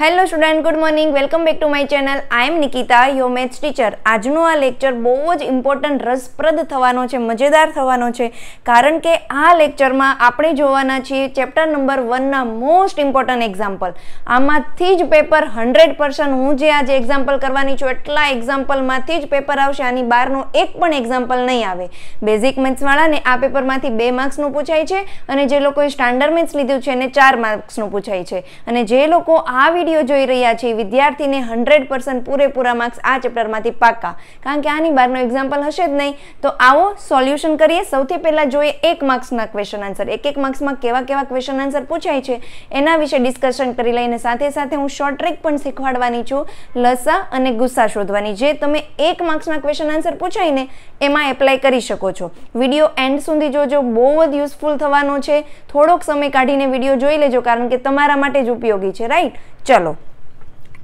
Hello student good morning welcome back to my channel I am Nikita યો maths teacher આજનો આ lecture બહુ જ ઇમ્પોર્ટન્ટ રસપ્રદ થવાનો છે, મજેદાર થવાનો છે. કારણ કે આ લેક્ચરમાં આપણે જોવાના છીએ ચેપ્ટર નંબર વનના મોસ્ટ ઇમ્પોર્ટન્ટ એક્ઝામ્પલ આમાંથી જ પેપર હંડ્રેડ પર્સન્ટ હું જે આજે એક્ઝામ્પલ કરવાની છું, એટલા એક્ઝામ્પલમાંથી જ પેપર આવશે. આની બહારનો એક પણ એક્ઝામ્પલ નહીં આવે. બેઝિક મેથ્સવાળાને આ પેપરમાંથી બે માર્ક્સનું પૂછાય છે અને જે લોકોએ સ્ટાન્ડર્ડ મેથ્સ લીધું છે એને ચાર માર્ક્સનું પૂછાય છે. અને જે લોકો આ વીડિયો જોઈ રહ્યા છે. વિદ્યાર્થીને હંડ્રેડ પર્સન્ટ પૂરેપૂરા માર્ક્સ આ ચેપ્ટરમાંથી પાક્કા. કારણ કે આની બહારનો એક્ઝામ્પલ હશે જ નહીં. તો આવો સોલ્યુશન કરીએ. સૌથી પહેલાં જોઈએ એક માર્ક્સના ક્વેશ્ચન આન્સર એક એક માર્ક્સમાં કેવા કેવા ક્વેશ્ચન આન્સર પૂછાય છે. એના વિશે ડિસ્કશન કરી લઈને સાથે સાથે હું શોર્ટ ટ્રીક પણ શીખવાડવાની છું. લસા અને ગુસ્સા શોધવાની. જે તમે એક માર્ક્સના ક્વેશ્ચન આન્સર પૂછાઈને એમાં એપ્લાય કરી શકો છો. વીડિયો એન્ડ સુધી જોજો. બહુ જ યુઝફુલ થવાનો છે. થોડોક સમય કાઢીને વીડિયો જોઈ લેજો, કારણ કે તમારા માટે જ ઉપયોગી છે. રાઈટ ચલો.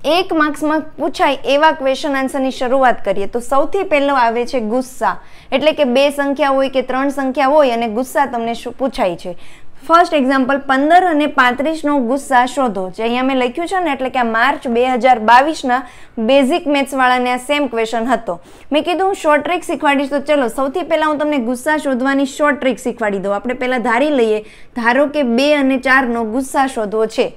એક માર્ક્સમાં પૂછાય એવા ક્વેશ્ચન આન્સરની શરૂઆત કરીએ. તો સૌથી પહેલો આવે છે ગુસ્સા. એટલે કે બે સંખ્યા હોય કે ત્રણ સંખ્યા હોય અને ગુસ્સા તમને શું પૂછાય છે. ફર્સ્ટ એક્ઝામ્પલ પંદર અને પાંત્રીસનો ગુસ્સા શોધો. જે અહીંયા મેં લખ્યું છે ને, એટલે કે આ માર્ચ બે હજાર બાવીસના બેઝિક મેથ્સવાળાને આ સેમ ક્વેશ્ચન હતો. મેં કીધું હું શોર્ટ ટ્રીક શીખવાડીશ, તો ચલો, સૌથી પહેલાં હું તમને ગુસ્સા શોધવાની શોર્ટ ટ્રીક શીખવાડી દઉં. આપણે પહેલાં ધારી લઈએ. ધારો કે બે અને ચારનો ગુસ્સા શોધવો છે.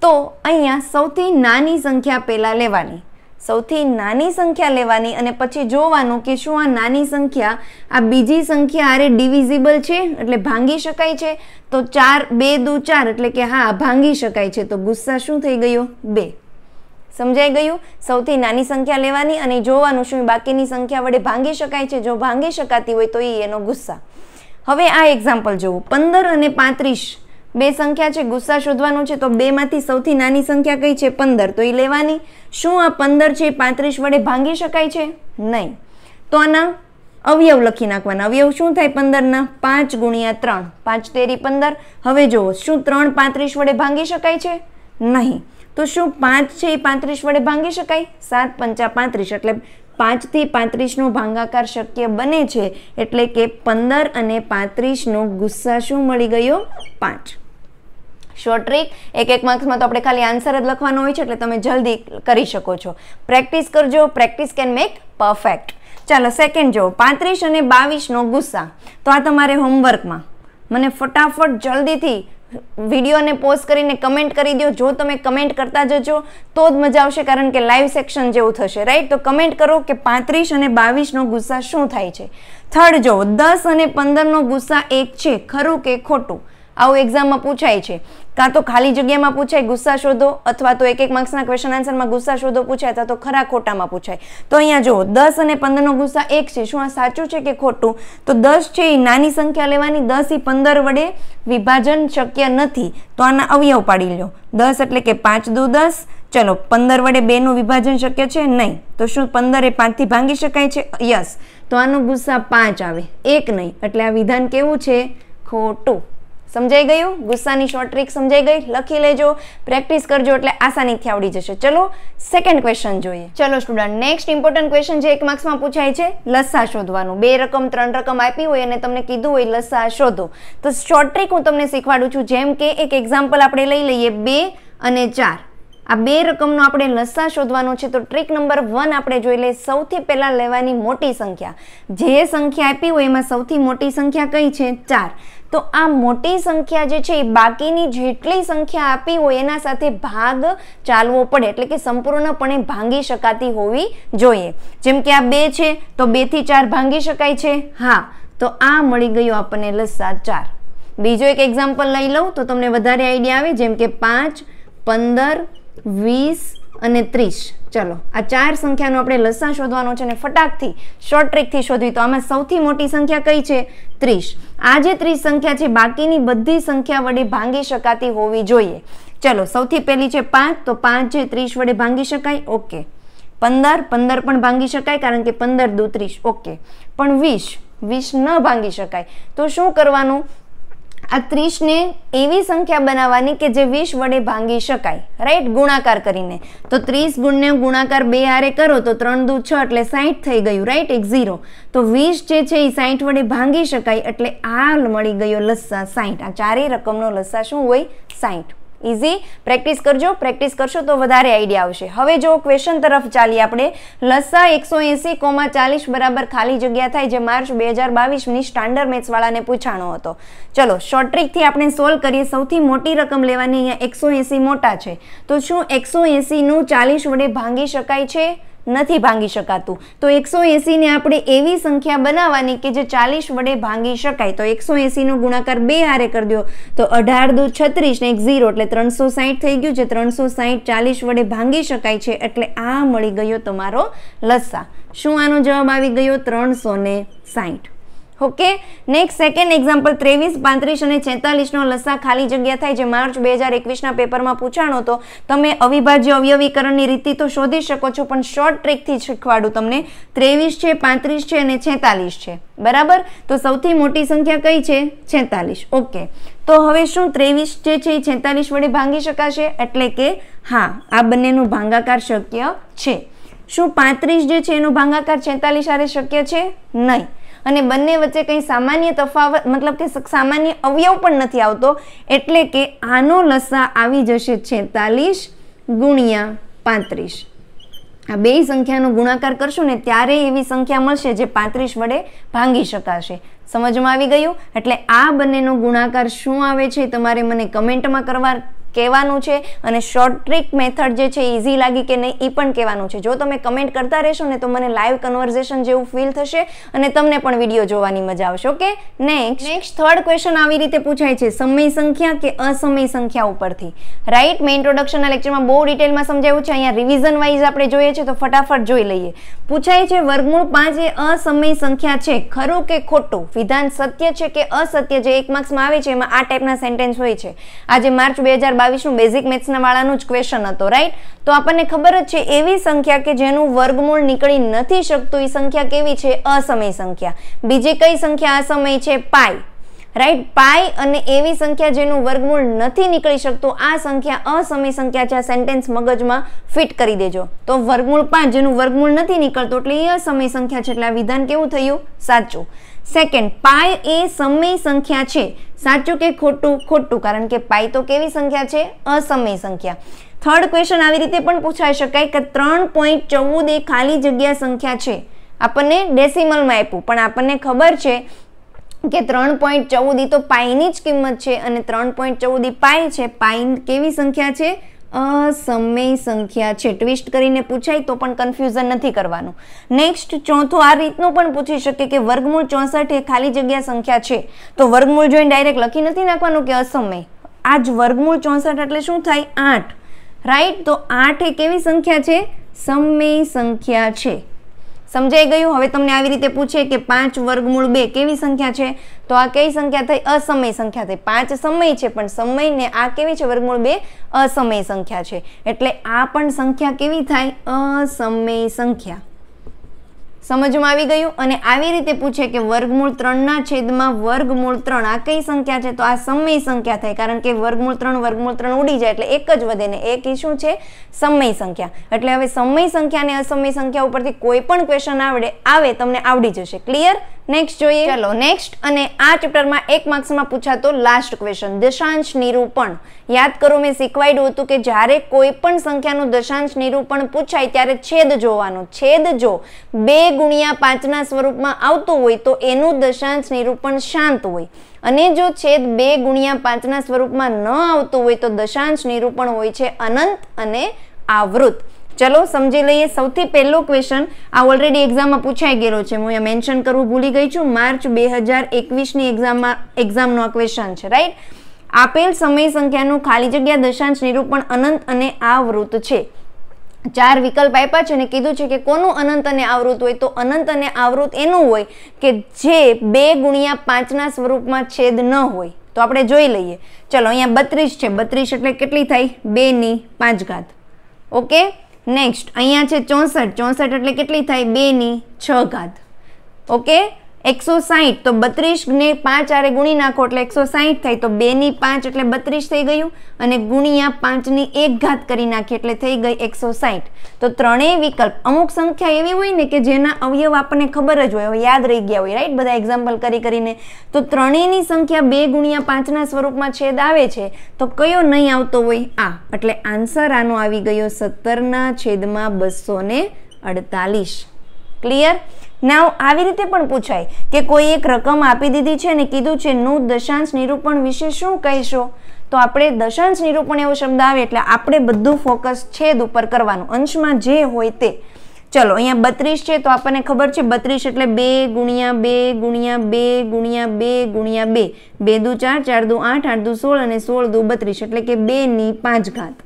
તો અહીંયા સૌથી નાની સંખ્યા પહેલાં લેવાની. સૌથી નાની સંખ્યા લેવાની અને પછી જોવાનું કે શું આ નાની સંખ્યા, આ બીજી સંખ્યા આરે ડિવિઝિબલ છે, એટલે ભાંગી શકાય છે? તો ચાર, બે દુ ચાર, એટલે કે હા ભાંગી શકાય છે. તો ગુસ્સા શું થઈ ગયો? બે. સમજાઈ ગયું? સૌથી નાની સંખ્યા લેવાની અને જોવાનું શું બાકીની સંખ્યા વડે ભાંગી શકાય છે? જો ભાંગી શકાતી હોય તો એ એનો ગુસ્સા. હવે આ એક્ઝામ્પલ જોવું. પંદર અને પાંત્રીસ. બે સંખ્યા છે, ગુસ્સા શોધવાનો છે, તો બેમાંથી સૌથી નાની સંખ્યા કઈ છે? પંદર. તો એ લેવાની. શું આ પંદર છે પાંત્રીસ વડે ભાંગી શકાય છે? નહીં. તો આના અવયવ લખી નાખવાના. અવયવ શું થાય પંદરના? પાંચ ગુણ્યા ત્રણ. પાંચ તેરી પંદર. હવે જુઓ, શું ત્રણ પાંત્રીસ વડે ભાંગી શકાય છે? નહીં. તો શું પાંચ છે, એ પાંત્રીસ વડે ભાંગી શકાય? સાત પંચા પાંત્રીસ. એટલે પાંચથી પાંત્રીસનો ભાંગાકાર શક્ય બને છે, એટલે કે પંદર અને પાંત્રીસનો ગુસ્સા શું મળી ગયો? પાંચ. શોર્ટ ટ્રીક એક એક માર્ક્સમાં તો આપણે ખાલી આન્સર જ લખવાનો હોય છે, એટલે તમે જલ્દી કરી શકો છો. પ્રેક્ટિસ કરજો. પ્રેક્ટિસ કેન મેક પરફેક્ટ ચાલો સેકન્ડ જો. પાંત્રીસ અને બાવીસનો ગુસ્સા. તો આ તમારે હોમવર્કમાં મને ફટાફટ જલ્દીથી વિડીયોને પોઝ કરીને કમેન્ટ કરી દો જો તમે કમેન્ટ કરતા જજો, તો જ મજા આવશે, કારણ કે લાઈવ સેક્શન જેવું થશે રાઈટ તો કમેન્ટ કરો કે પાંત્રીસ અને બાવીસનો ગુસ્સા શું થાય છે. થર્ડ જો. દસ અને પંદરનો ગુસ્સા એક છે, ખરું કે ખોટું? આવું એક્ઝામમાં પૂછાય છે. કાં તો ખાલી જગ્યામાં પૂછાય ગુસ્સા શોધો અથવા તો એક એક માર્ક્સના ક્વેશ્ચન આન્સરમાં ગુસ્સા શોધો પૂછાય અથવા તો ખરા ખોટામાં પૂછાય. તો અહીંયા જુઓ, દસ અને પંદરનો ગુસ્સા એક છે. શું આ સાચું છે કે ખોટું? તો દસ છે એ નાની સંખ્યા લેવાની, દસ એ પંદર વડે વિભાજન શક્ય નથી. તો આના અવયવ પાડી લો દસ એટલે કે પાંચ દુ દસ. ચલો, પંદર વડે બેનું વિભાજન શક્ય છે? નહીં. તો શું પંદર એ પાંચથી ભાંગી શકાય છે? યસ. તો આનો ગુસ્સા પાંચ આવે. એક નહીં. એટલે આ વિધાન કેવું છે? ખોટું. સમજાઈ ગયું? ગુસ્સાની શોર્ટ ટ્રીક સમજાઈ ગઈ? લખી લેજો. પ્રેક્ટિસ કરજો એટલે આસાનીથી આવડી જશે. ચલો સેકન્ડ ક્વેશ્ચન જોઈએ. ચલો સ્ટુડન્ટ નેક્સ્ટ ઇમ્પોર્ટન્ટ ક્વેશ્ચન જે એક માર્ક્સમાં પૂછાય છે લસ્સા શોધવાનું. બે રકમ, ત્રણ રકમ આપી હોય અને તમને કીધું હોય લસ્સા શોધો. તો શોર્ટ ટ્રીક હું તમને શીખવાડું છું. જેમ કે એક એક્ઝામ્પલ આપણે લઈ લઈએ, બે અને ચાર. આ બે રકમનો આપણે લસ્સા શોધવાનો છે, તો ટ્રીક નંબર વન આપણે જોઈ લઈએ. સૌથી પહેલાં લેવાની મોટી સંખ્યા. જે સંખ્યા આપી હોય એમાં સૌથી મોટી સંખ્યા કઈ છે? ચાર. તો આ મોટી સંખ્યા જે છે, એ બાકીની જેટલી સંખ્યા આપી હોય એના સાથે ભાગ ચાલવો પડે, એટલે કે સંપૂર્ણપણે ભાંગી શકાતી હોવી જોઈએ. જેમ કે આ બે છે, તો બેથી ચાર ભાંગી શકાય છે? હા, તો આ મળી ગયો આપણને લસ્સા ચાર. બીજો એક એક્ઝામ્પલ લઈ લઉં, તો તમને વધારે આઈડિયા આવે, જેમ કે પાંચ, પંદર, વીસ અને ત્રીસ. ચલો, આ ચાર સંખ્યાનો આપણે લસા શોધવાનો છે અને ફટાકથી શોર્ટ ટ્રીકથી શોધવી તો આમાં સૌથી મોટી સંખ્યા કઈ છે? ત્રીસ. આ જે ત્રીસ સંખ્યા છે, બાકીની બધી સંખ્યા વડે ભાંગી શકાતી હોવી જોઈએ. ચલો, સૌથી પહેલી છે પાંચ, તો પાંચ છે ત્રીસ વડે ભાંગી શકાય? ઓકે. પંદર પંદર પણ ભાંગી શકાય, કારણ કે પંદર દુ ત્રીસ. ઓકે. પણ વીસ વીસ ન ભાંગી શકાય. તો શું કરવાનું? આ ત્રીસને એવી સંખ્યા બનાવવાની કે જે વીસ વડે ભાંગી શકાય રાઈટ ગુણાકાર કરીને. તો ત્રીસ ગુણને ગુણાકાર બે હારે કરો, તો ત્રણ દુ છ એટલે સાહીઠ થઈ ગયું રાઈટ એક ઝીરો. તો વીસ જે છે એ સાહીઠ વડે ભાંગી શકાય એટલે આ મળી ગયો લસ્સા સાહીઠ આ ચારેય રકમનો લસ્સા શું હોય? સાહીઠ ઇઝી પ્રેક્ટિસ કરજો. પ્રેક્ટિસ કરશો તો વધારે આઈડિયા આવશે. હવે જો ક્વેશ્ચન તરફ ચાલીએ આપણે. લસા એકસો એંસી કોમા ચાલીસ બરાબર ખાલી જગ્યા થાય જે માર્ચ બે હજાર બાવીસની સ્ટાન્ડર્ડ મેથ્સવાળાને પૂછાણો હતો. ચલો શોર્ટ આપણે સોલ્વ કરીએ. સૌથી મોટી રકમ લેવાની અહીંયા એકસો એંસી મોટા છે. તો શું એકસો એંસીનું ચાલીસ વડે ભાંગી શકાય છે? નથી ભાંગી શકાતું. તો એકસો એસીને આપણે એવી સંખ્યા બનાવવાની કે જે ચાલીસ વડે ભાંગી શકાય. તો એકસો એસીનો ગુણાકાર બે હારે કરી દો. તો અઢાર દો છત્રીસ ને એક ઝીરો એટલે ત્રણસો સાહીઠ થઈ ગયું છે. ત્રણસો સાહીઠ ચાલીસ વડે ભાંગી શકાય છે એટલે આ મળી ગયો તમારો લસ્સા શું આનો જવાબ આવી ગયો? ત્રણસો ને સાહીઠ ઓકે નેક્સ્ટ સેકન્ડ એક્ઝામ્પલ ત્રેવીસ, પાંત્રીસ અને છેતાલીસનો લસા ખાલી જગ્યા થાય જે માર્ચ બે હજાર એકવીસના પેપરમાં પૂછાણો તો તમે અવિભાજ્ય અવયવીકરણની રીતિ તો શોધી શકો છો, પણ શોર્ટ ટ્રેકથી શીખવાડું તમને. ત્રેવીસ છે, પાંત્રીસ છે અને છેતાલીસ છે. બરાબર? તો સૌથી મોટી સંખ્યા કઈ છે? છેતાલીસ. ઓકે તો હવે શું ત્રેવીસ જે છે એ છેતાલીસ વડે ભાંગી શકાશે? એટલે કે, હા, આ બંનેનું ભાંગાકાર શક્ય છે. શું પાંત્રીસ જે છે એનો ભાંગાકાર છેતાલીસ આરે શક્ય છે? નહીં. અને બંને વચ્ચે કંઈ સામાન્ય તફાવત, મતલબ કે સામાન્ય અવયવ પણ નથી આવતો, એટલે કે આનો લસા આવી જશે છેતાલીસ ગુણ્યા પાંત્રીસ. આ બે સંખ્યાનો ગુણાકાર કરશું ને ત્યારે એવી સંખ્યા મળશે જે પાંત્રીસ વડે ભાંગી શકાશે. સમજમાં આવી ગયું? એટલે આ બંનેનો ગુણાકાર શું આવે છે તમારે મને કમેન્ટમાં કરવા કહેવાનું છે અને શોર્ટ ટ્રીક મેથડ જે છે ઇઝી લાગી કે નહીં એ પણ કહેવાનું છે. જો તમે કમેન્ટ કરતા રહેશો ને તો મને લાઈવ કન્વર્ઝેશન જેવું ફીલ થશે અને તમને પણ વીડિયો જોવાની મજા આવશે okay next next third question આવી રીતે પૂછાય છે. સમય સંખ્યા કે અસમય સંખ્યા ઉપરથી? રાઈટ મેં ઇન્ટ્રોડક્શનના લેક્ચરમાં બહુ ડિટેલમાં સમજાવ્યું છે. અહીંયા રિવિઝન વાઇઝ આપણે જોઈએ છે તો ફટાફટ જોઈ લઈએ. પૂછાય છે, વર્ગમૂળ પાંચ એ અસમય સંખ્યા છે. ખરું કે ખોટું? વિધાન સત્ય છે કે અસત્ય? જે એક માર્ક્સમાં આવે છે, એમાં આ ટાઈપના સેન્ટેન્સ હોય છે. આજે માર્ચ બે હજાર બાવીસનું બેઝિક મેથ્સના વાળાનું જ ક્વેશ્ચન હતો રાઈટ તો આપણને ખબર જ છે, એવી સંખ્યા કે જેનું વર્ગમૂળ નીકળી નથી શકતું, એ સંખ્યા કેવી છે? અસમય સંખ્યા. બીજી કઈ સંખ્યા અસમય છે? પાય રાઈટ પાય અને એવી સંખ્યા જેનું વર્ગમૂળ નથી નીકળી શકતું, આ સંખ્યા અસમય સંખ્યા છે. આ સેન્ટેન્સ મગજમાં ફિટ કરી દેજો. તો વર્ગમૂળ પાંચ, જેનું વર્ગમૂળ નથી નીકળતું, એટલે એ અસમય સંખ્યા છે. એટલે આ વિધાન કેવું થયું? સાચું. સેકન્ડ પાય એ સમય સંખ્યા છે. સાચું કે ખોટું? ખોટું, કારણ કે પાય તો કેવી સંખ્યા છે? અસમય સંખ્યા. થર્ડ ક્વેશ્ચન આવી રીતે પણ પૂછાઈ શકાય કે ત્રણ પોઈન્ટ ચૌદ એ ખાલી જગ્યા સંખ્યા છે. આપણને ડેસિમલમાં આપ્યું, પણ આપણને ખબર છે કે ત્રણ પોઈન્ટ ચૌદ તો પાઈની જ કિંમત છે અને ત્રણ પોઈન્ટ ચૌદ પાય છે. પાઈ કેવી સંખ્યા છે? અસમય સંખ્યા છે ટ્વિસ્ટ કરીને પૂછાય તો પણ કન્ફ્યુઝન નથી કરવાનું. નેક્સ્ટ ચોથો આ રીતનું પણ પૂછી શકે કે વર્ગમૂળ ચોસઠ એ ખાલી જગ્યા સંખ્યા છે. તો વર્ગમૂળ જોઈને ડાયરેક્ટ લખી નથી નાખવાનું કે અસમય. આ જ વર્ગમૂળ ચોસઠ એટલે શું થાય? આઠ. રાઈટ તો આઠ એ કેવી સંખ્યા છે? સમય સંખ્યા છે. સમજાઈ ગયું? હવે તમને આવી રીતે પૂછે કે પાંચ વર્ગમૂળ બે કેવી સંખ્યા છે? તો આ કઈ સંખ્યા થઈ? અસમય સંખ્યા થઈ. પાંચ સમય છે, પણ સમયને આ કેવી છે? વર્ગમૂળ બે અસમય સંખ્યા છે. એટલે આ પણ સંખ્યા કેવી થાય? અસમય સંખ્યા. સમજમાં આવી ગયું અને આવી રીતે પૂછે કે વર્ગમૂળ ત્રણના છેદમાં વર્ગમૂળ ત્રણ, આ કઈ સંખ્યા છે? તો આ સમય સંખ્યા થાય, કારણ કે વર્ગમૂળ ત્રણ વર્ગમૂળ ત્રણ ઉડી જાય એટલે એક જ વધે ને એક શું છે? સમય સંખ્યા. એટલે હવે સમય સંખ્યા અને અસમય સંખ્યા ઉપરથી કોઈ પણ ક્વેશ્ચન આવડે, આવે, તમને આવડી જશે. ક્લિયર નેક્સ્ટ જોઈએ. ચલો નેક્સ્ટ અને આ ચેપ્ટરમાં એક માર્ક્સમાં પૂછાતો લાસ્ટ ક્વેશ્ચન દશાંશ નિરૂપણ. યાદ કરો, મેં શીખવાડ્યું હતું કે જ્યારે કોઈ પણ સંખ્યાનું દશાંશ નિરૂપણ પૂછાય, ત્યારે છેદ જોવાનું. છેદ જો બે ગુણ્યા પાંચના સ્વરૂપમાં આવતું હોય, તો એનું દશાંશ નિરૂપણ શાંત હોય. અને જો છેદ બે ગુણ્યા પાંચના સ્વરૂપમાં ન આવતું હોય, તો દશાંશ નિરૂપણ હોય છે અનંત અને આવૃત. ચલો સમજી લઈએ. સૌથી પહેલો ક્વેશ્ચન આ ઓલરેડી એક્ઝામમાં પૂછાઈ ગયેલો છે. હું અહીંયા મેન્શન કરવું ભૂલી ગઈ છું. માર્ચ બે હજાર એકવીસની એક્ઝામમાં એક્ઝામનો આ ક્વેશ્ચન છે રાઈટ આપેલ સમય સંખ્યાનું ખાલી જગ્યા દશાંશ નિરૂપણ અનંત અને આવૃત છે. ચાર વિકલ્પ આપ્યા છે અને કીધું છે કે કોનું અનંત અને આવૃત હોય તો અનંત અને આવૃત એનું હોય કે જે બે ગુણ્યા પાંચના સ્વરૂપમાં છેદ ન હોય. તો આપણે જોઈ લઈએ. ચલો, અહીંયા બત્રીસ છે. બત્રીસ એટલે કેટલી થાય બેની પાંચ ઘાત. ઓકે? નેક્સ્ટ અહીંયા છે ચોસઠ. ચોસઠ એટલે કેટલી થાય? બે ની છ ઘાત. ઓકે એકસો સાહીઠ. તો બત્રીસને પાંચ આરે ગુણી નાખો એટલે એકસો સાહીઠ થાય. તો બેની પાંચ એટલે બત્રીસ થઈ ગયું અને ગુણ્યા પાંચની એક ઘાત કરી નાખી એટલે થઈ ગઈ એકસો સાહીઠ. તો ત્રણેય વિકલ્પ. અમુક સંખ્યા એવી હોય ને કે જેના અવયવ આપણને ખબર જ હોય. યાદ રહી ગયા હોય રાઈટ બધા એક્ઝામ્પલ કરી કરીને. તો ત્રણેયની સંખ્યા બે ગુણ્યા પાંચના સ્વરૂપમાં છેદ આવે છે. તો કયો નહીં આવતો હોય? આ. એટલે આન્સર આનો આવી ગયો સત્તરના છેદમાં બસો અડતાલીસ. ક્લિયર નાવ આવી રીતે પણ પૂછાય કે કોઈ એક રકમ આપી દીધી છે ને કીધું છે, નું દશાંશ નિરૂપણ વિશે શું કહીશો? તો આપણે દશાંશ નિરૂપણ એવો શબ્દ આવે એટલે આપણે બધું ફોકસ છેદ ઉપર કરવાનું. અંશમાં જે હોય તે. ચલો, અહીંયા બત્રીસ છે તો આપણને ખબર છે, બત્રીસ એટલે બે ગુણ્યા બે ગુણ્યા બે ગુણ્યા બે ગુણ્યા બે. બે દુ ચાર ચાર દુ આઠ આઠ દુ સોળ અને સોળ દુ બત્રીસ એટલે કે બે ની પાંચ ઘાત.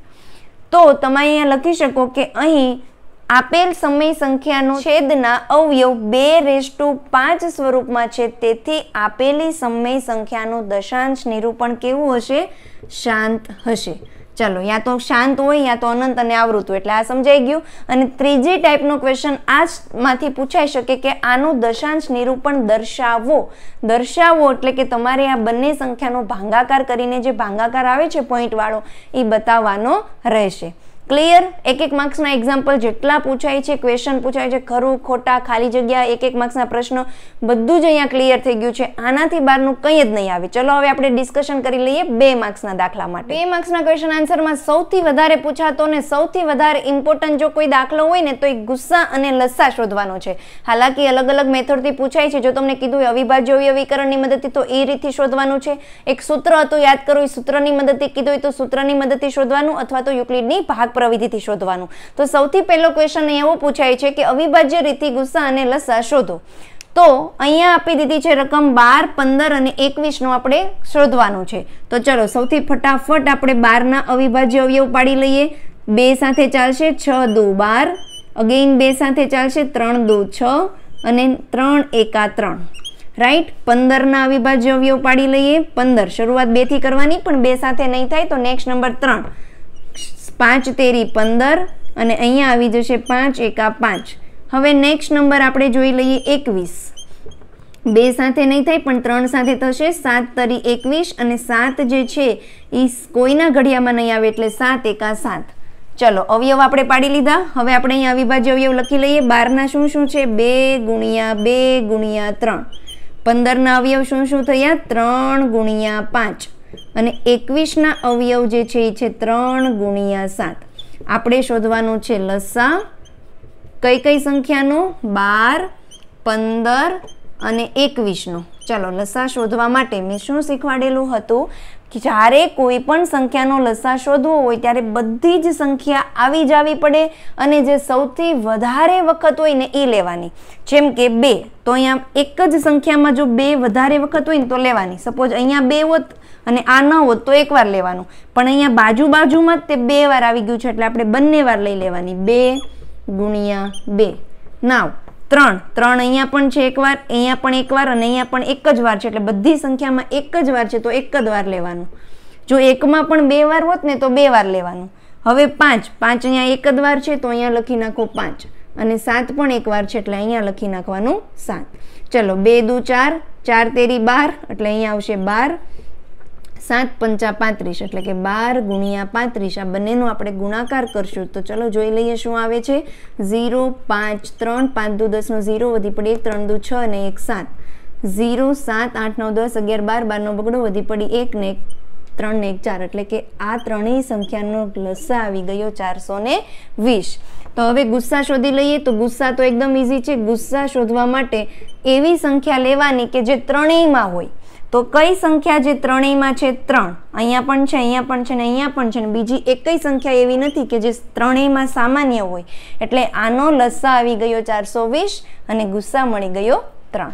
તો તમે અહીંયા લખી શકો કે અહીં આપેલ સમય સંખ્યાનો છેદના અવયવ બે રેસ્ટુ પાંચ સ્વરૂપમાં છે. તેથી આપેલી સમય સંખ્યાનું દશાંશ નિરૂપણ કેવું હશે? શાંત હશે. ચલો, યા તો શાંત હોય, યા તો અનંત અને આવૃત એટલે આ સમજાઈ ગયું. અને ત્રીજી ટાઈપનો ક્વેશ્ચન આમાંથી પૂછાઈ શકે કે આનું દશાંશ નિરૂપણ દર્શાવો. દર્શાવો એટલે કે તમારે આ બંને સંખ્યાનો ભાંગાકાર કરીને જે ભાંગાકાર આવે છે પોઈન્ટવાળો એ બતાવવાનો રહેશે. ક્લિયર એક એક માર્ક્સના એક્ઝામ્પલ જેટલા પૂછાય છે ક્વેશ્ચન પૂછાય છે, ખરું, ખોટા, ખાલી જગ્યા, એક એક માર્ક્સના પ્રશ્નો, બધું જ અહીંયા ક્લિયર થઈ ગયું છે. આનાથી બહારનું કંઈ જ નહીં આવે. ચલો હવે આપણે ડિસ્કશન કરી લઈએ બે માર્ક્સના દાખલા માટે. બે માર્ક્સના ક્વેશ્ચન આન્સરમાં સૌથી વધારે પૂછાતો ને સૌથી વધારે ઇમ્પોર્ટન્ટ જો કોઈ દાખલો હોય ને, તો એ ગુસ્સા અને લસ્સા શોધવાનો છે. હાલાકી અલગ અલગ મેથડથી પૂછાય છે. જો તમને કીધું હોય અવિભાજ્ય અવિકરણની મદદથી, તો એ રીતથી શોધવાનું છે. એક સૂત્ર હતું, યાદ કરો, એ સૂત્રની મદદથી કીધું હોય તો સૂત્રની મદદથી શોધવાનું અથવા તો યુક્લિડની ભાગ પ્રવિધિથી શોધવાનું. તો સૌથી પહેલો ક્વેશ્ચન એવો પૂછાય છે કે અવિભાજ્ય રીતિ ગુસ્સા અને લસા શોધો. તો અહીંયા આપી દીધી છે રકમ બાર, પંદર અને એકવીસનું આપણે શોધવાનું છે. તો ચલો સૌથી ફટાફટ આપણે બારના અવિભાજ્ય અવયવ પાડી લઈએ. બે સાથે ચાલશે છ, દો, બાર. અગેઇન બે સાથે ચાલશે ત્રણ, દો, છ અને ત્રણ, એકા, ત્રણ. રાઈટ પંદરના અવિભાજ્ય અવયવ પાડી લઈએ. પંદર, શરૂઆત બેથી કરવાની, પણ બે સાથે નહીં થાય તો નેક્સ્ટ નંબર ત્રણ. પાંચ તેરી પંદર અને અહીંયા આવી જશે પાંચ એકા પાંચ. હવે નેક્સ્ટ નંબર આપણે જોઈ લઈએ એકવીસ. બે સાથે નહીં થાય, પણ ત્રણ સાથે થશે. સાત તરી એકવીસ અને સાત જે છે એ કોઈના ઘડિયામાં નહીં આવે એટલે સાત એકા સાત. ચલો, અવયવ આપણે પાડી લીધા. હવે આપણે અહીંયા અવિભાજ્ય અવયવ લખી લઈએ. બારના શું શું છે? બે ગુણ્યા બે ગુણ્યા ત્રણ. પંદરના અવયવ શું શું થયા? ત્રણ ગુણ્યા પાંચ. અને એકવીસના અવયવ જે છે એ છે ત્રણ ગુણ્યા સાત. આપણે શોધવાનું છે લસા, કઈ કઈ સંખ્યાનો? બાર, પંદર અને એકવીસનો. ચાલો લસા શોધવા માટે મેં શું શીખવાડેલું હતું? કે જ્યારે કોઈ પણ સંખ્યાનો લસા શોધવો હોય ત્યારે બધી જ સંખ્યા આવી જ આવી પડે અને જે સૌથી વધારે વખત હોય ને એ લેવાની. જેમ કે બે, તો અહીંયા એક જ સંખ્યામાં જો બે વધારે વખત હોય ને તો લેવાની. સપોઝ અહીંયા બે હોત અને આ ન હોત તો એકવાર લેવાનું. પણ અહીંયા બાજુ બાજુમાં જ તે બે વાર આવી ગયું છે એટલે આપણે બંને વાર લઈ લેવાની. બે ગુણ્યા બે. નાવ ત્રણ. ત્રણ અહીંયા પણ છે એકવાર, અહીંયા પણ એકવાર અને અહીંયા પણ એક જ વાર છે. એટલે બધી સંખ્યામાં એક જ વાર છે તો એક જ વાર લેવાનું. જો એકમાં પણ બે વાર હોત ને તો બે વાર લેવાનું. હવે પાંચ. પાંચ અહીંયા એક જ વાર છે તો અહીંયા લખી નાખો પાંચ. અને સાત પણ એક વાર છે એટલે અહીંયા લખી નાખવાનું સાત. ચલો, બે દુ ચાર. ચાર તેરી બાર. એટલે અહીંયા આવશે બાર. સાત પંચા પાંત્રીસ એટલે કે બાર ગુણ્યા પાંત્રીસ, આ બંનેનો આપણે ગુણાકાર કરશું. તો ચલો જોઈ લઈએ શું આવે છે. ઝીરો, પાંચ, ત્રણ, પાંચ, દુ દસનો ઝીરો વધી પડી એક, ત્રણ, દુ, છ અને એક, સાત. ઝીરો, સાત, આઠ, નવ, દસ, અગિયાર, બાર બારનો બગડો વધી પડી એક ને એક, ત્રણ ને એક, ચાર. એટલે કે આ ત્રણેય સંખ્યાનો લસા આવી ગયો ચારસો ને વીસ. તો હવે ગુસ્સા શોધી લઈએ તો ગુસ્સા તો એકદમ ઇઝી છે. ગુસ્સા શોધવા માટે એવી સંખ્યા લેવાની કે જે ત્રણેયમાં હોય. તો કઈ સંખ્યા જે ત્રણેયમાં છે? ત્રણ. અહીંયા પણ છે, અહીંયા પણ છે ને અહીંયા પણ છે ને બીજી એકઈ સંખ્યા એવી નથી કે જે ત્રણેયમાં સામાન્ય હોય. એટલે આનો લસ્સા આવી ગયો ચારસો વીસ અને ગુસ્સા મળી ગયો ત્રણ.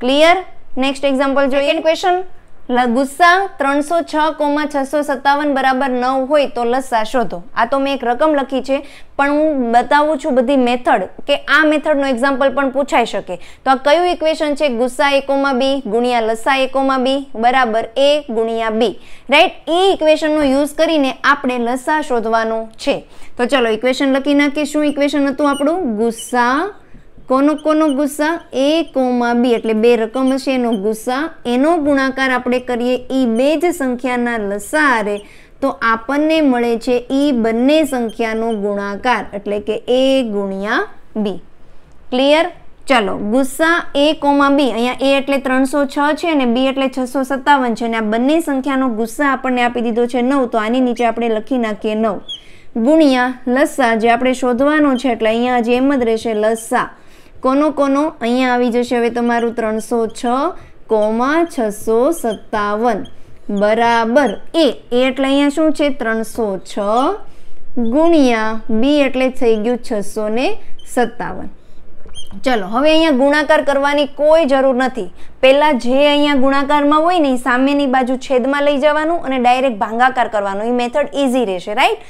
ક્લિયર નેક્સ્ટ એક્ઝામ્પલ જોઈએ. ક્વેશ્ચન ગુસ્સા ત્રણસો છ કોમા છસો સત્તાવન બરાબર નવ હોય તો લસ્સા શોધો. આ તો મેં એક રકમ લખી છે, પણ હું બતાવું છું બધી મેથડ કે આ મેથડનો એક્ઝામ્પલ પણ પૂછાઈ શકે. તો આ કયું ઇક્વેશન છે? ગુસ્સા એકોમાં બી, ગુણ્યા લસ્સા એકોમાં બી, બરાબર એ ગુણ્યા બી. રાઈટ એ ઇક્વેશનનો યુઝ કરીને આપણે લસ્સા શોધવાનો છે. તો ચલો ઇક્વેશન લખી નાખીએ. શું ઇક્વેશન હતું આપણું? ગુસ્સા કોનો કોનો ગુસ્સા? A comma B. એટલે બે રકમ હશે, એનો ગુસ્સા. એનો ગુણાકાર આપણે કરીએ એ બે જ સંખ્યાના લસારે તો આપણને મળે છે એ બંને સંખ્યાનો ગુણાકાર, એટલે કે એ ગુણ્યા બી. ક્લિયર ચલો, ગુસ્સા એ કોમા બી. અહીંયા એ એટલે ત્રણસો છ છે અને બી એટલે છસો સત્તાવન છે અને આ બંને સંખ્યાનો ગુસ્સા આપણને આપી દીધો છે નવ, તો આની નીચે આપણે લખી નાખીએ નવ. ગુણ્યા લસ્સા જે આપણે શોધવાનો છે, એટલે અહીંયા જે એમ જ રહેશે લસ્સા કોનો કોનો? અહીંયા આવી જશે હવે તમારું ત્રણસો છ કોમા છસો સત્તાવન. બરાબર. એ એટલે અહીંયા શું છે? ત્રણસો છ ગુણ્યા બી એટલે થઈ ગયું છસો ને સત્તાવન. ચલો, હવે અહીંયા ગુણાકાર કરવાની કોઈ જરૂર નથી. પહેલાં જે અહીંયા ગુણાકારમાં હોય ને એ સામેની બાજુ છેદમાં લઈ જવાનું અને ડાયરેક્ટ ભાંગાકાર કરવાનો. એ મેથડ ઇઝી રહેશે રાઈટ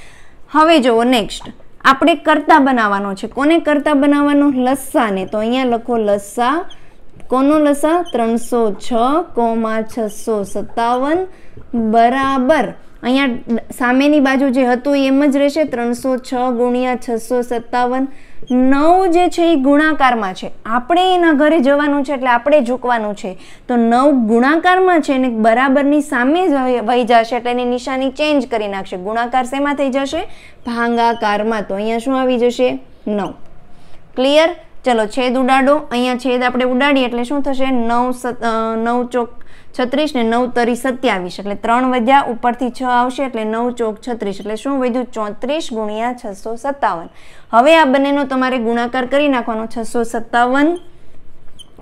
હવે જુઓ નેક્સ્ટ આપણે કરતા બનાવવાનો છે. કોને કરતા બનાવવાનો? લસ્સાને. તો અહીંયા લખો લસ્સા. કોનો લસા ત્રણસો છ કોમા છસો સત્તાવન બરાબર. અહીંયા સામેની બાજુ જે હતું એમ જ રહેશે. ત્રણસો છ ગુણ્યા છસો સત્તાવન નવ જે છે એ ગુણાકારમાં છે. આપણે એના ઘરે જવાનું છે એટલે આપણે ઝૂકવાનું છે. તો નવ ગુણાકારમાં છે ને બરાબરની સામે વહી જશે એટલે એની નિશાની ચેન્જ કરી નાખશે. ગુણાકાર શેમાં થઈ જશે? ભાંગાકારમાં. તો અહીંયા શું આવી જશે? નવ. ક્લિયર ચલો છેદ ઉડાડો. અહીંયા છેદ આપણે ઉડાડીએ એટલે શું થશે? નવ નવ ચોક છત્રીસ ને નવ તરી સત્યાવીસ એટલે ત્રણ વધ્યા, ઉપરથી છ આવશે એટલે નવ ચોક છત્રીસ. એટલે શું વધ્યું? ચોત્રીસ ગુણ્યા છસો સત્તાવન. હવે આ બંનેનો તમારે ગુણાકાર કરી નાખવાનો, છસો સત્તાવન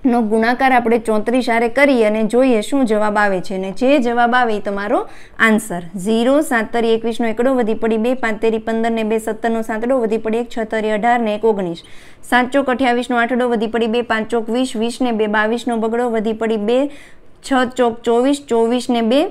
નો ગુણાકાર આપણે ચોત્રીસ આરે કરી અને જોઈએ શું જવાબ આવે છે અને જે જવાબ આવે એ તમારો આન્સર. ઝીરો સાતરી એકવીસનો એકડો વધી પડી બે પાંતેરી પંદર ને બે સત્તરનો સાતડો વધી પડી એક છતરી તરી અઢાર ને એક ઓગણીસ. સાત ચોક અઠ્યાવીસનો આઠડો વધી પડી બે, પાંચ ચોક વીસ વીસ ને બે બાવીસનો બગડો વધી પડી બે છ ચોક ચોવીસ ચોવીસ ને બે,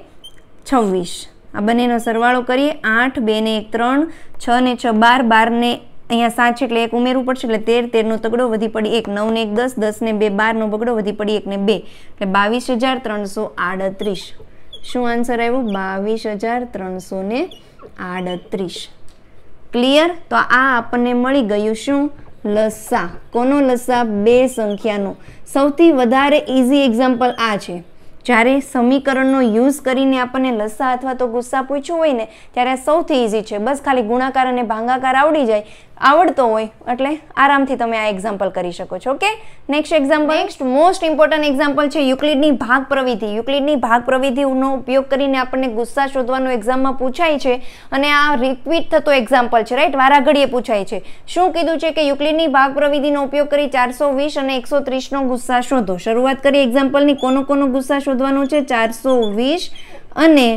છવ્વીસ. આ બંનેનો સરવાળો કરીએ. આઠ, બે ને એક, ત્રણ, છ ને છ, બાર બાર ને અહીંયા સાત એટલે એક ઉમેરવું પડશે એટલે તેર, તેરનો તગડો વધી પડી એક, નવ ને એક, દસ દસ ને બે, બારનો બગડો વધી પડી એક ને બે. એટલે બાવીસ હજાર ત્રણસો આડત્રીસ. શું આન્સર આવ્યો? બાવીસ હજાર ત્રણસો ને આડત્રીસ. ક્લિયર? તો આ આપણને મળી ગયું શું? લસ્સા કોનો લસ્સા બે સંખ્યાનો. સૌથી વધારે ઇઝી એક્ઝામ્પલ આ છે. જ્યારે સમીકરણનો યુઝ કરીને આપણને લસા અથવા તો ગુસ્સા પૂછ્યું હોય ને, ત્યારે સૌથી ઇઝી છે. બસ ખાલી ગુણાકાર અને ભાંગાકાર આવડી જાય. આવડતો હોય, એટલે આરામથી તમે આ એક્ઝામ્પલ કરી શકો છો okay next example next most important example છે યુક્લિડની ભાગ પ્રવિધિ. યુક્લિડની ભાગ પ્રવિધિનો ઉપયોગ કરીને આપણને ગુસ્સા શોધવાનો એક્ઝામમાં પૂછાય છે અને આ રિપીટ થતો એક્ઝામ્પલ છે રાઈટ વારાઘડીએ પૂછાય છે. શું કીધું છે કે યુક્લિડની ભાગ પ્રવિધિનો ઉપયોગ કરી ચારસો વીસ અને એકસો ત્રીસનો ગુસ્સા શોધો? શરૂઆત કરી એક્ઝામ્પલની કોનો કોનો ગુસ્સા શોધવાનો છે? ચારસો વીસ અને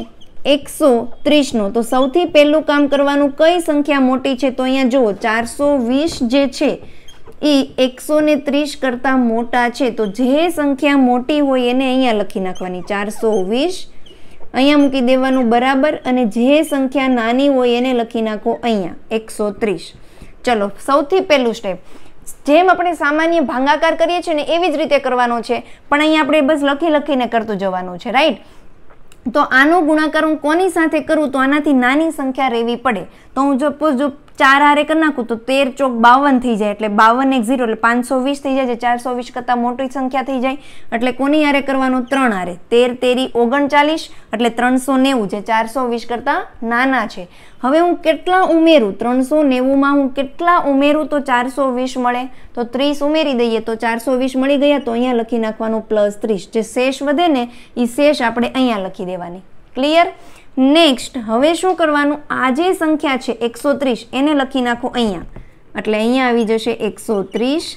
એકસો ત્રીસનો. તો સૌથી પહેલું કામ કરવાનું કઈ સંખ્યા મોટી છે? તો અહીંયા જુઓ, ચારસો વીસ જે છે એ એકસો ને ત્રીસ કરતાં મોટા છે. તો જે સંખ્યા મોટી હોય એને અહીંયા લખી નાખવાની. ચારસો વીસ, અહીંયા મૂકી દેવાનું બરાબર. અને જે સંખ્યા નાની હોય એને લખી નાખો અહીંયા, એકસો ત્રીસ. ચલો, સૌથી પહેલું સ્ટેપ જેમ આપણે સામાન્ય ભાંગાકાર કરીએ છીએ ને એવી જ રીતે કરવાનો છે. પણ અહીંયા આપણે બસ લખી લખીને કરતું જવાનું છે રાઈટ તો આનો ગુણાકાર હું કોની સાથે કરું? તો આનાથી નાની સંખ્યા રહેવી પડે. તો હું સપોઝ જો ચાર હારે કરી નાખું તો તેર ચોક બાવન થઈ જાય. એટલે બાવન એક ઝીરો, એટલે પાંચસો વીસ થઈ જાય. છે ચારસો વીસ કરતાં મોટી સંખ્યા થઈ જાય. એટલે કોની હારે કરવાનું? ત્રણ હારે. તેર તેરી ઓગણચાલીસ, એટલે ત્રણસો નેવું છે ચારસો વીસ કરતાં નાના છે. હવે હું કેટલા ઉમેરું? ત્રણસો નેવુંમાં હું કેટલા ઉમેરું તો ચારસો વીસ મળે? તો ત્રીસ ઉમેરી દઈએ તો ચારસો વીસ મળી ગયા તો અહીંયા લખી નાખવાનું પ્લસ ત્રીસ. જે શેષ વધે ને એ શેષ આપણે અહીંયા લખી દેવાની. ક્લિયર નેક્સ્ટ હવે શું કરવાનું? આ જે સંખ્યા છે, એકસો ત્રીસ, એને લખી નાખો અહીંયા. એટલે અહીંયા આવી જશે એકસો ત્રીસ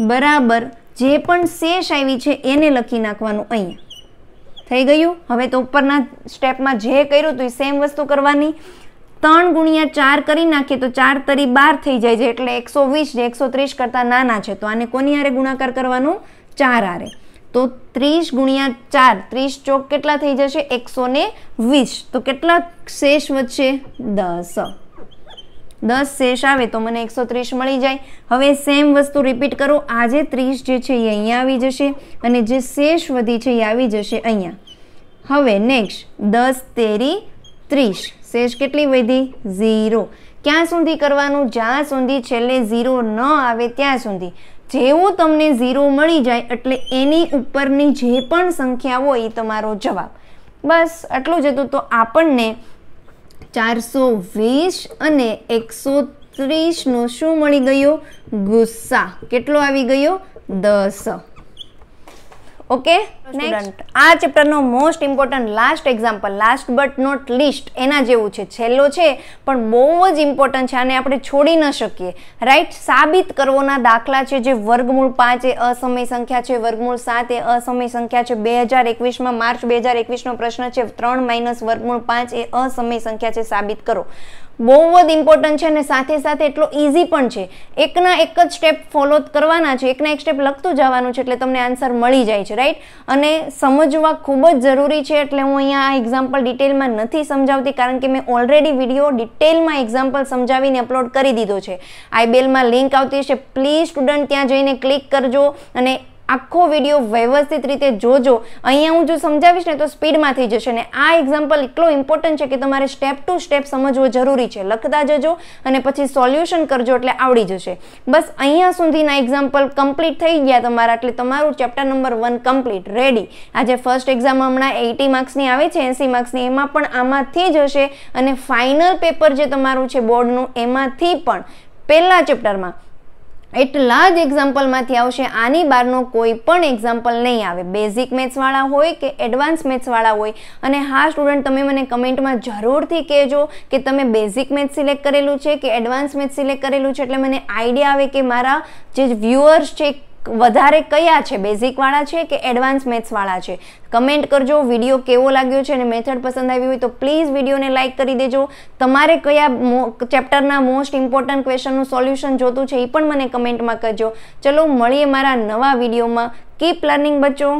બરાબર. જે પણ શેષ આવી છે, એને લખી નાખવાનું અહીંયા. થઈ ગયું? હવે તો ઉપરના સ્ટેપમાં જે કર્યું હતું એ સેમ વસ્તુ કરવાની. ત્રણ ગુણ્યા ચાર કરી નાખીએ તો ચાર તરી બાર થઈ જાય છે. એટલે એકસો વીસ જે એકસો ત્રીસ કરતાં નાના છે. તો આને કોની હારે ગુણાકાર કરવાનું? ચાર હારે. તો ત્રીસ ગુણ્યા ચાર, ત્રીસ ચોક કેટલા થઈ જશે? એકસો ને વીસ. તો કેટલા શેષ વધશે? દસ. દસ શેષ આવે તો મને એકસો ત્રીસ મળી જાય. હવે સેમ વસ્તુ રિપીટ કરો. આજે ત્રીસ જે છે એ અહીંયા આવી જશે અને જે શેષ વધી છે એ આવી જશે અહીંયા. હવે નેક્સ્ટ દસ તેરી ત્રીસ. શેષ કેટલી વધી? ઝીરો. ક્યાં સુધી કરવાનું? જ્યાં સુધી છેલ્લે ઝીરો ન આવે ત્યાં સુધી. જેવું તમને ઝીરો મળી જાય એટલે એની ઉપરની જે પણ સંખ્યા હોય એ તમારો જવાબ. બસ આટલું જ હતું તો આપણને ચારસો વીસ અને એકસો ત્રીસનો શું મળી ગયો? ગુસ્સા. કેટલો આવી ગયો? દસ. ઓકે સ્ટુડન્ટ આ ચેપ્ટરનો most important last example last but not least એના જેવું છે. છેલ્લો છે પણ બહુ જ ઇમ્પોર્ટન્ટ છે આને આપણે છોડી ન શકીએ. રાઈટ સાબિત કરવાના દાખલા છે જે વર્ગમૂળ પાંચ એ અસમય સંખ્યા છે વર્ગમૂળ સાત એ અસમય સંખ્યા છે. બે હજાર એકવીસમાં માર્ચ બે હજાર એકવીસનો પ્રશ્ન છે ત્રણ માઇનસ વર્ગમૂળ પાંચ એ અસમય સંખ્યા છે સાબિત કરો. બહુ જ ઇમ્પોર્ટન્ટ છે અને સાથે સાથે એટલો ઇઝી પણ છે. એકના એક જ સ્ટેપ ફોલો કરવાના છે, એકના એક સ્ટેપ લખતું જવાનું છે એટલે તમને આન્સર મળી જાય છે રાઈટ અને સમજવા ખૂબ જ જરૂરી છે એટલે હું અહીંયા આ એક્ઝામ્પલ ડિટેલમાં નથી સમજાવતી કારણ કે મેં ઓલરેડી વીડિયો ડિટેલમાં એક્ઝામ્પલ સમજાવીને અપલોડ કરી દીધો છે. આઈબેલમાં લિંક આવતી છે પ્લીઝ સ્ટુડન્ટ ત્યાં જઈને ક્લિક કરજો અને આખો વીડિયો વ્યવસ્થિત રીતે જોજો. અહીંયા હું જો સમજાવીશ ને તો સ્પીડમાં થઈ જશે ને આ એક્ઝામ્પલ એટલો ઇમ્પોર્ટન્ટ છે કે તમારે સ્ટેપ ટુ સ્ટેપ સમજવો જરૂરી છે. લખતા જજો અને પછી સોલ્યુશન કરજો એટલે આવડી જશે. બસ અહીંયા સુધીના એક્ઝામ્પલ કમ્પ્લીટ થઈ ગયા તમારા. એટલે તમારું chapter number one complete ready આજે ફર્સ્ટ એક્ઝામ હમણાં એટી માર્ક્સની આવે છે, એંસી માર્ક્સની એમાં પણ આમાંથી જ હશે અને ફાઇનલ પેપર જે તમારું છે બોર્ડનું એમાંથી પણ. પહેલા ચેપ્ટરમાં એટલા જ એક્ઝામ્પલમાંથી આવશે, આની બહારનો કોઈ પણ એક્ઝામ્પલ નહીં આવે. બેઝિક મેથ્સવાળા હોય કે એડવાન્સ મેથ્સવાળા હોય. અને હા સ્ટુડન્ટ તમે મને કમેન્ટમાં જરૂરથી કહેજો કે તમે બેઝિક મેથ્સ સિલેક્ટ કરેલું છે કે એડવાન્સ મેથ્સ સિલેક્ટ કરેલું છે. એટલે મને આઈડિયા આવે કે મારા જે વ્યુઅર્સ છે વધારે કયા છે? બેઝિકવાળા છે કે એડવાન્સ મેથ્સવાળા છે? કમેન્ટ કરજો વીડિયો કેવો લાગ્યો છે અને મેથડ પસંદ આવી હોય તો પ્લીઝ વિડીયોને લાઇક કરી દેજો. તમારે કયા ચેપ્ટરના મોસ્ટ ઇમ્પોર્ટન્ટ ક્વેશ્ચનનું સોલ્યુશન જોતું છે એ પણ મને કમેન્ટમાં કરજો. ચલો, મળીએ મારા નવા વિડીયોમાં કીપ લર્નિંગ બચ્ચો.